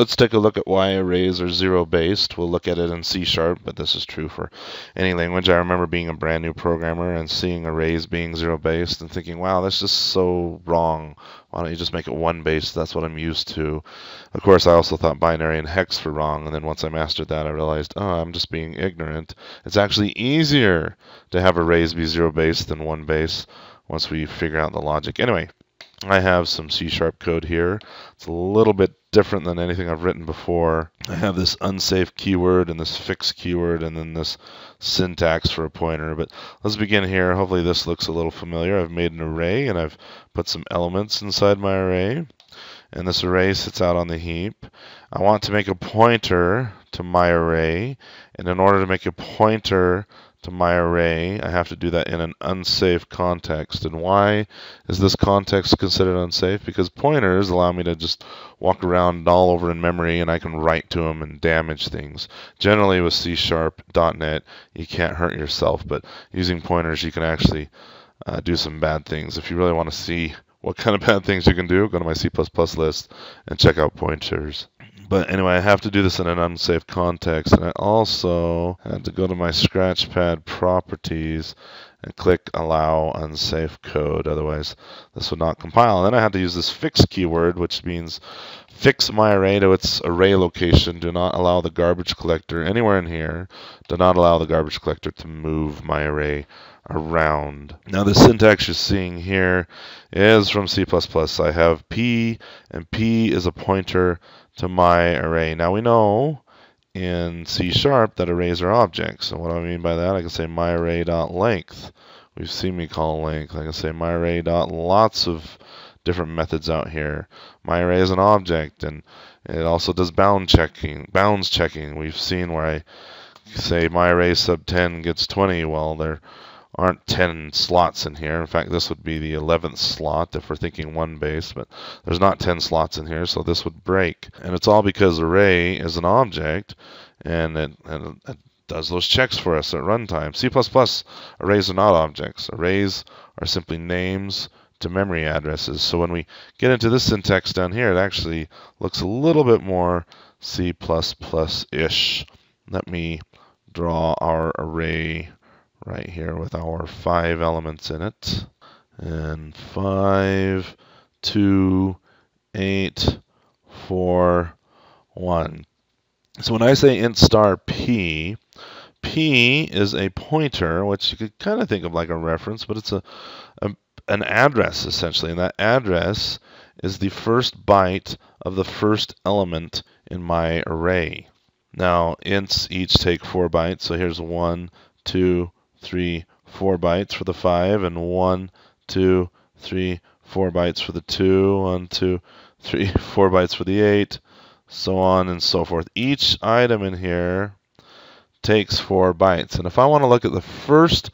Let's take a look at why arrays are zero based. We'll look at it in C sharp, but this is true for any language. I remember being a brand new programmer and seeing arrays being zero based and thinking, wow, that's just so wrong. Why don't you just make it one based? That's what I'm used to. Of course, I also thought binary and hex were wrong, and then once I mastered that, I realized, oh, I'm just being ignorant. It's actually easier to have arrays be zero based than one-based once we figure out the logic. Anyway, I have some C sharp code here. It's a little bit different than anything I've written before. I have this unsafe keyword and this fixed keyword and then this syntax for a pointer. But let's begin here. Hopefully this looks a little familiar. I've made an array and I've put some elements inside my array. And this array sits out on the heap. I want to make a pointer to my array. And in order to make a pointer to my array, I have to do that in an unsafe context. And why is this context considered unsafe? Because pointers allow me to just walk around all over in memory and I can write to them and damage things. Generally with C Sharp, .NET, you can't hurt yourself, but using pointers you can actually uh, do some bad things. If you really want to see what kind of bad things you can do, go to my C++ list and check out pointers. But anyway, I have to do this in an unsafe context. And I also had to go to my Scratchpad properties and click allow unsafe code. Otherwise, this would not compile. And then I had to use this fix keyword, which means fix my array to its array location. Do not allow the garbage collector anywhere in here. Do not allow the garbage collector to move my array around. Now the syntax you're seeing here is from C++. I have p, and p is a pointer to my array. Now we know in C Sharp that arrays are objects. And what do I mean by that? I can say my array dot length. We've seen me call length. I can say my array dot Lots of different methods out here. MyArray is an object, and it also does bound checking, bounds checking. We've seen where I say myArray sub 10 gets 20. Well, they're aren't 10 slots in here. In fact, this would be the 11th slot if we're thinking one base, but there's not 10 slots in here, so this would break. And it's all because array is an object, and it, and it does those checks for us at runtime. C++ arrays are not objects. Arrays are simply names to memory addresses. So when we get into this syntax down here, it actually looks a little bit more C++-ish. Let me draw our array right here with our five elements in it. And five, two, eight, four, one. So when I say int star p, p is a pointer, which you could kind of think of like a reference, but it's a, a an address essentially, and that address is the first byte of the first element in my array. Now, ints each take four bytes, so here's one, two, three, four bytes for the five, and one, two, three, four bytes for the two, one, two, three, four bytes for the eight, so on and so forth. Each item in here takes four bytes. And if I want to look at the first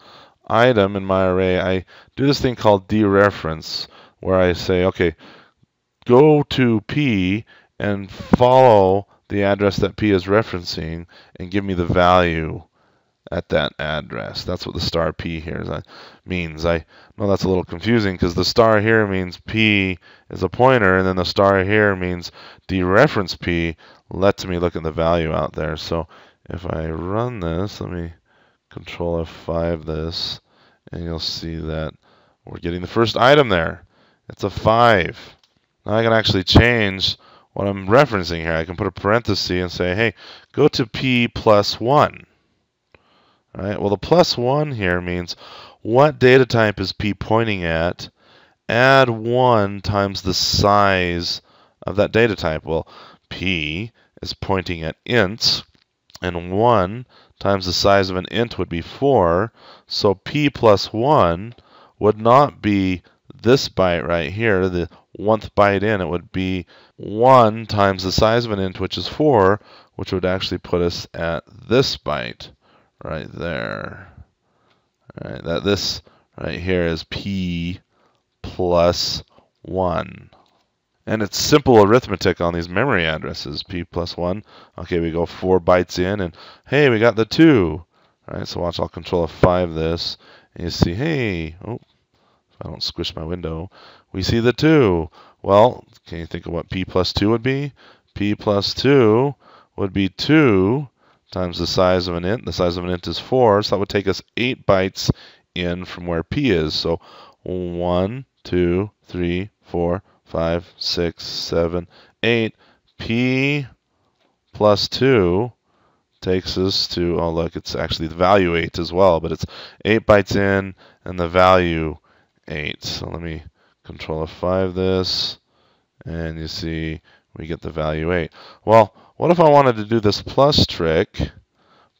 item in my array, I do this thing called dereference, where I say, okay, go to P and follow the address that P is referencing and give me the value at that address. That's what the star P here uh, means. I know that's a little confusing because the star here means P is a pointer, and then the star here means dereference P lets me look at the value out there. So if I run this, let me control F5 this, and you'll see that we're getting the first item there. It's a 5. Now I can actually change what I'm referencing here. I can put a parenthesis and say, hey, go to P plus 1. All right, well, the plus 1 here means what data type is P pointing at? Add 1 times the size of that data type. Well, P is pointing at ints, and 1 times the size of an int would be 4. So P plus 1 would not be this byte right here, the one byte in. It would be 1 times the size of an int, which is 4, which would actually put us at this byte right there. All right, that this right here is p plus 1. And it's simple arithmetic on these memory addresses, p plus 1. Okay, we go 4 bytes in, and hey, we got the 2. All right, so watch, I'll control F5 this, and you see, hey, oh, if I don't squish my window, we see the 2. Well, can you think of what p plus 2 would be? p plus 2 would be 2 times the size of an int. The size of an int is 4, so that would take us 8 bytes in from where p is. So 1, 2, 3, 4, 5, 6, 7, 8. p plus 2 takes us to, oh look, it's actually the value 8 as well, but it's 8 bytes in and the value 8. So let me control F5 this, and you see we get the value 8. Well, what if I wanted to do this plus trick,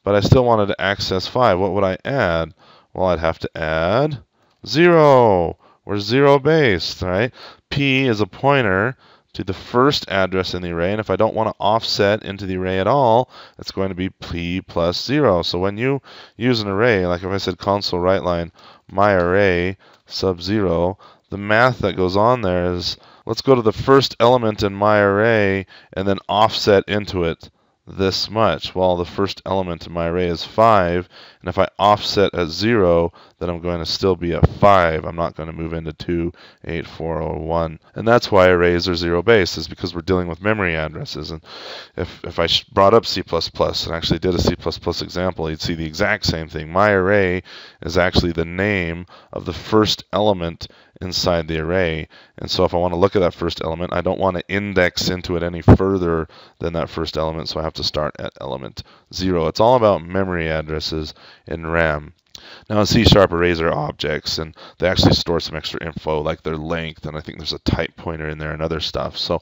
but I still wanted to access 5? What would I add? Well, I'd have to add 0. We're 0 based, right? P is a pointer to the first address in the array. And if I don't want to offset into the array at all, it's going to be p plus 0. So when you use an array, like if I said console write line my array sub 0, the math that goes on there is let's go to the first element in my array and then offset into it this much. Well, the first element in my array is 5, and if I offset at 0, then I'm going to still be at 5. I'm not going to move into 2, 8, 4, or 1. And that's why arrays are zero based, is because we're dealing with memory addresses. And if, if I brought up C++ and actually did a C++ example, you'd see the exact same thing. My array is actually the name of the first element inside the array. And so if I want to look at that first element, I don't want to index into it any further than that first element, so I have to start at element 0. It's all about memory addresses in RAM. Now in C Sharp, arrays are objects, and they actually store some extra info, like their length, and I think there's a type pointer in there and other stuff. So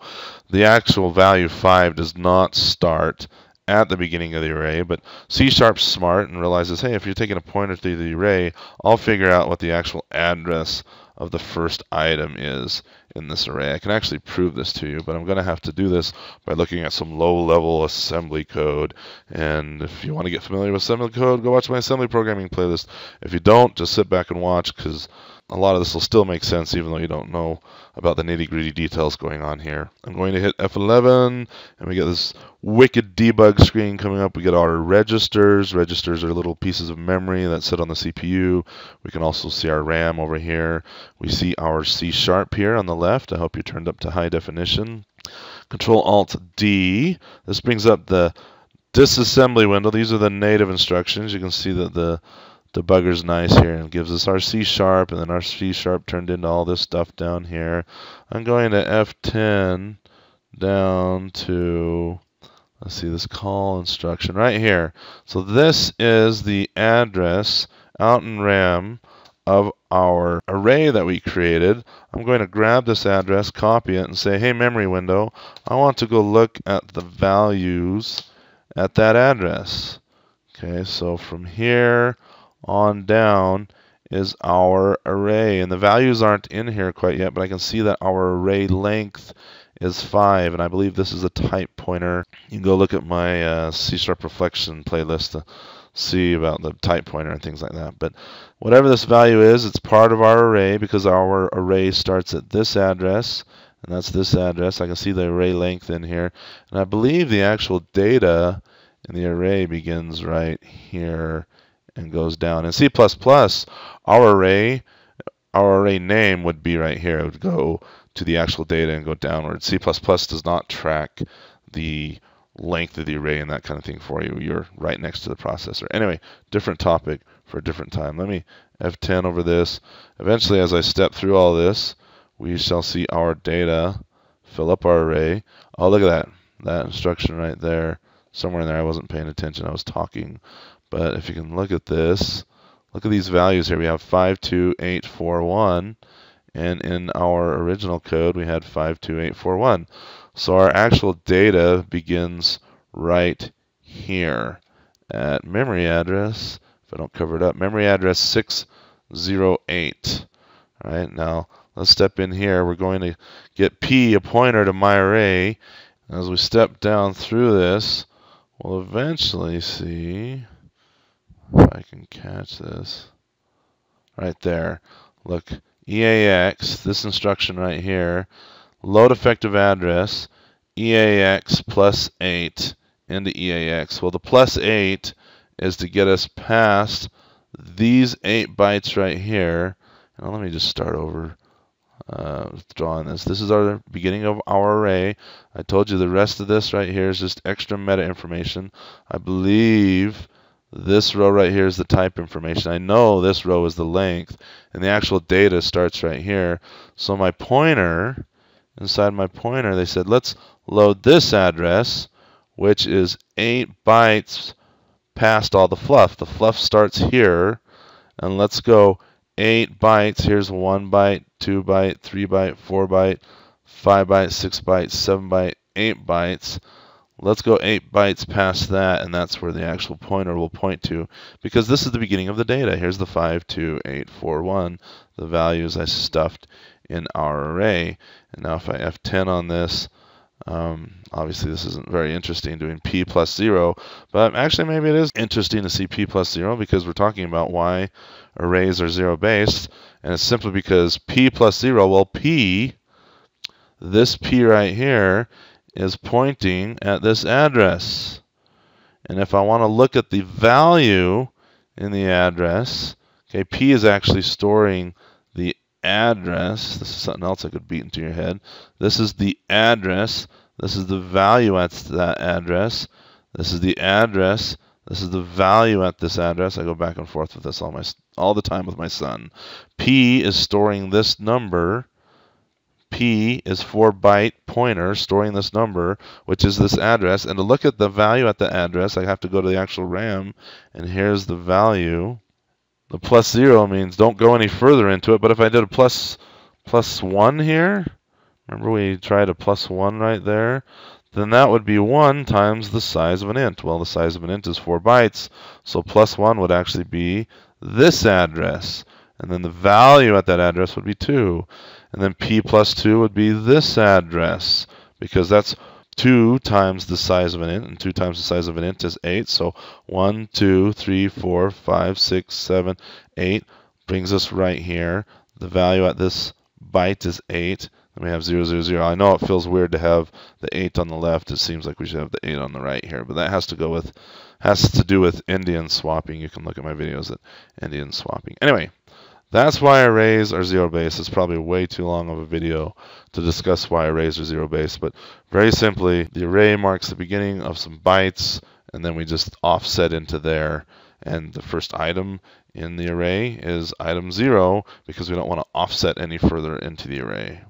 the actual value 5 does not start at the beginning of the array, but C Sharp's smart and realizes, hey, if you're taking a pointer to the array, I'll figure out what the actual address of the first item is in this array. I can actually prove this to you, but I'm going to have to do this by looking at some low-level assembly code. And if you want to get familiar with assembly code, go watch my assembly programming playlist. If you don't, just sit back and watch because a lot of this will still make sense even though you don't know about the nitty-gritty details going on here. I'm going to hit F11 and we get this wicked debug screen coming up. We get our registers. Registers are little pieces of memory that sit on the CPU. We can also see our RAM over here. We see our C sharp here on the left. I hope you turned up to high definition. Control Alt D. This brings up the disassembly window. These are the native instructions. You can see that the debugger's nice here and gives us our C sharp and then our C sharp turned into all this stuff down here. I'm going to F10 down to let's see this call instruction right here. So this is the address out in RAM of our array that we created. I'm going to grab this address, copy it, and say, hey, memory window, I want to go look at the values at that address. Okay, so from here on down is our array. And the values aren't in here quite yet, but I can see that our array length is 5, and I believe this is a type pointer. You can go look at my uh, C-sharp reflection playlist to see about the type pointer and things like that. But whatever this value is, it's part of our array because our array starts at this address, and that's this address. I can see the array length in here. And I believe the actual data in the array begins right here and goes down. In C++, our array, our array name would be right here. It would go to the actual data and go downward. C++ does not track the length of the array and that kind of thing for you. You're right next to the processor. Anyway, different topic for a different time. Let me F10 over this. Eventually, as I step through all this, we shall see our data fill up our array. Oh, look at that. That instruction right there. Somewhere in there, I wasn't paying attention. I was talking but if you can look at this, look at these values here. We have 52841, and in our original code, we had 52841. So our actual data begins right here at memory address, if I don't cover it up, memory address 608. All right, now let's step in here. We're going to get P, a pointer to my array. As we step down through this, we'll eventually see if I can catch this. Right there. Look, EAX, this instruction right here, load effective address, EAX plus 8 into EAX. Well, the plus 8 is to get us past these 8 bytes right here. Now, let me just start over. uh, drawing this. This is our beginning of our array. I told you the rest of this right here is just extra meta information. I believe this row right here is the type information. I know this row is the length, and the actual data starts right here. So my pointer, inside my pointer, they said, let's load this address, which is 8 bytes past all the fluff. The fluff starts here, and let's go 8 bytes. Here's 1 byte, 2 byte, 3 byte, 4 byte, 5 byte, 6 byte, 7 byte, 8 bytes. Let's go 8 bytes past that, and that's where the actual pointer will point to, because this is the beginning of the data. Here's the 5, 2, 8, 4, 1, the values I stuffed in our array. And now if I F10 on this, um, obviously this isn't very interesting doing p plus 0, but actually maybe it is interesting to see p plus 0 because we're talking about why arrays are 0 based, and it's simply because p plus 0, well p, this p right here, is pointing at this address. And if I want to look at the value in the address, okay, P is actually storing the address. This is something else I could beat into your head. This is the address. This is the value at that address. This is the address. This is the value at this address. I go back and forth with this all my all the time with my son. P is storing this number P is 4 byte pointer storing this number, which is this address. And to look at the value at the address, I have to go to the actual RAM, and here's the value. The plus 0 means don't go any further into it, but if I did a plus, plus 1 here, remember we tried a plus 1 right there, then that would be 1 times the size of an int. Well, the size of an int is 4 bytes, so plus 1 would actually be this address. And then the value at that address would be 2. And then P plus 2 would be this address, because that's 2 times the size of an int, and 2 times the size of an int is 8. So 1, 2, 3, 4, 5, 6, 7, 8 brings us right here. The value at this byte is 8. Then we have 0, 0, 0. I know it feels weird to have the 8 on the left. It seems like we should have the 8 on the right here, but that has to go with has to do with endian swapping. You can look at my videos at endian swapping. Anyway, that's why arrays are zero base. It's probably way too long of a video to discuss why arrays are zero base, but very simply, the array marks the beginning of some bytes, and then we just offset into there. And the first item in the array is item zero because we don't want to offset any further into the array.